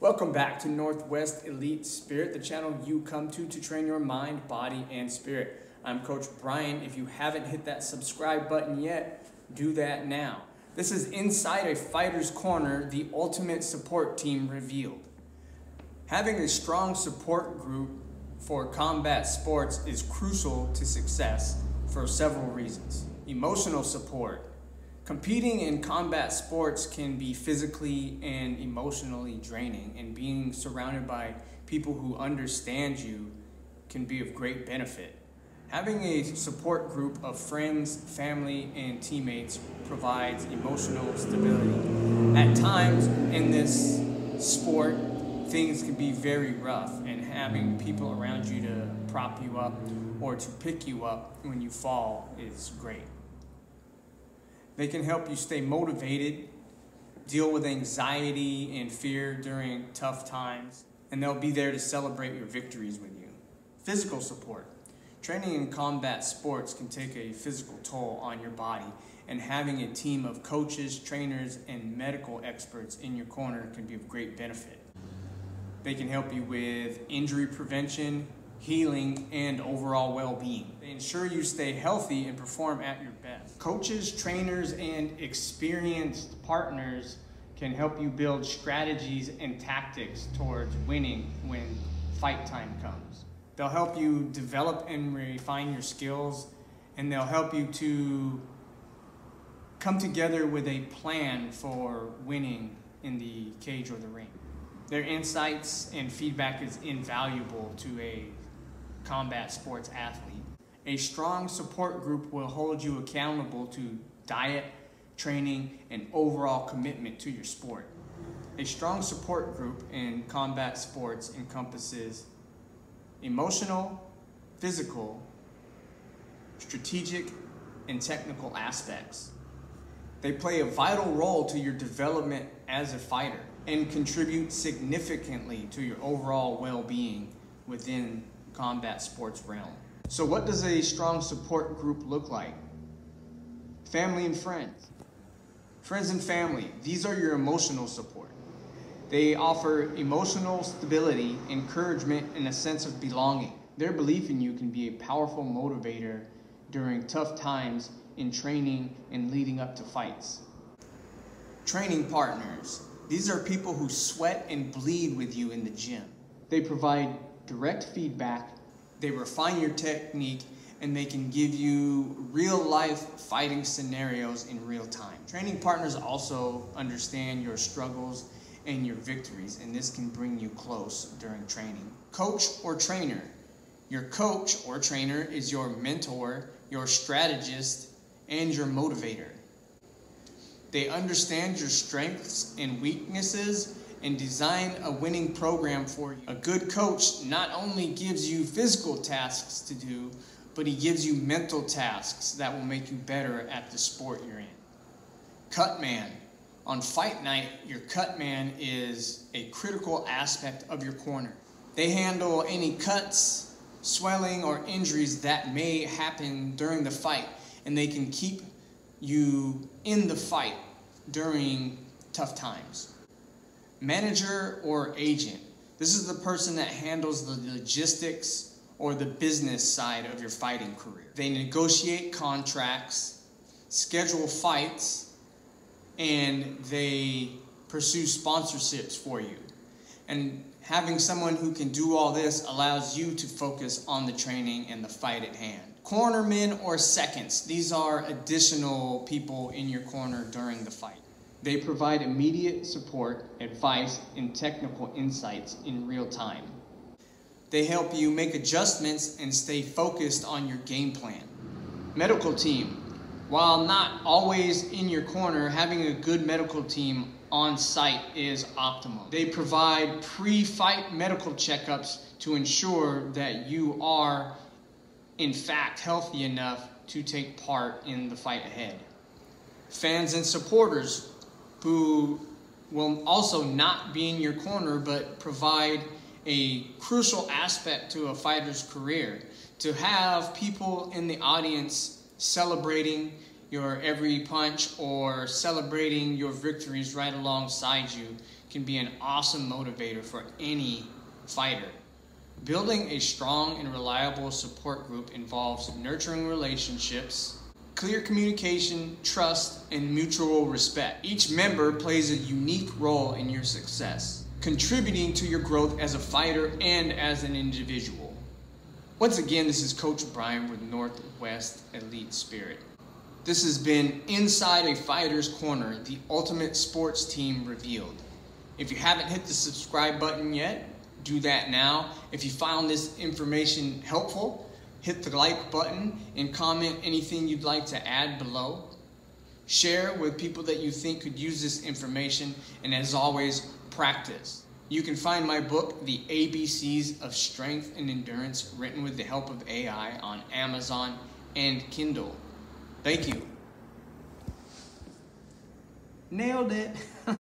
Welcome back to Northwest Elite Spirit, the channel you come to to train your mind, body, and spirit. I'm Coach Brian. If you haven't hit that subscribe button yet, do that now. This is Inside a Fighter's Corner, the ultimate support team revealed. Having a strong support group for combat sports is crucial to success for several reasons. Emotional support. Competing in combat sports can be physically and emotionally draining, and being surrounded by people who understand you can be of great benefit. Having a support group of friends, family, and teammates provides emotional stability. At times in this sport, things can be very rough, and having people around you to prop you up or to pick you up when you fall is great. They can help you stay motivated, deal with anxiety and fear during tough times, and they'll be there to celebrate your victories with you. Physical support. Training in combat sports can take a physical toll on your body, and having a team of coaches, trainers, and medical experts in your corner can be of great benefit. They can help you with injury prevention, healing, and overall well being. They ensure you stay healthy and perform at your best. Coaches, trainers, and experienced partners can help you build strategies and tactics towards winning when fight time comes. They'll help you develop and refine your skills, and they'll help you to come together with a plan for winning in the cage or the ring. Their insights and feedback is invaluable to a combat sports athlete. A strong support group will hold you accountable to diet, training, and overall commitment to your sport. A strong support group in combat sports encompasses emotional, physical, strategic, and technical aspects. They play a vital role to your development as a fighter and contribute significantly to your overall well-being within combat sports realm. So what does a strong support group look like? Family and friends. Friends and family, these are your emotional support. They offer emotional stability, encouragement, and a sense of belonging. Their belief in you can be a powerful motivator during tough times in training and leading up to fights. Training partners. These are people who sweat and bleed with you in the gym. They provide direct feedback, they refine your technique, and they can give you real life fighting scenarios in real time. Training partners also understand your struggles and your victories, and this can bring you close during training. Coach or trainer. Your coach or trainer is your mentor, your strategist, and your motivator. They understand your strengths and weaknesses and design a winning program for you. A good coach not only gives you physical tasks to do, but he gives you mental tasks that will make you better at the sport you're in. Cut man. On fight night, your cut man is a critical aspect of your corner. They handle any cuts, swelling, or injuries that may happen during the fight, and they can keep you in the fight during tough times manager or agent. This is the person that handles the logistics or the business side of your fighting career. They negotiate contracts, schedule fights, and they pursue sponsorships for you. And having someone who can do all this allows you to focus on the training and the fight at hand. Cornermen or seconds, these are additional people in your corner during the fight. They provide immediate support, advice, and technical insights in real time. They help you make adjustments and stay focused on your game plan. Medical team. While not always in your corner, having a good medical team on site is optimal. They provide pre-fight medical checkups to ensure that you are in fact healthy enough to take part in the fight ahead. Fans and supporters who will also not be in your corner but provide a crucial aspect to a fighter's career. To have people in the audience celebrating your every punch or celebrating your victories right alongside you can be an awesome motivator for any fighter. Building a strong and reliable support group involves nurturing relationships, clear communication, trust, and mutual respect. Each member plays a unique role in your success, contributing to your growth as a fighter and as an individual. Once again, this is Coach Brian with Northwest Elite Spirit. This has been Inside a Fighter's Corner, the ultimate sports team revealed. If you haven't hit the subscribe button yet, do that now. If you found this information helpful, hit the like button and comment anything you'd like to add below. Share with people that you think could use this information, and as always, practice. You can find my book, The ABCs of Strength and Endurance, written with the help of AI on Amazon and Kindle. Thank you. Nailed it.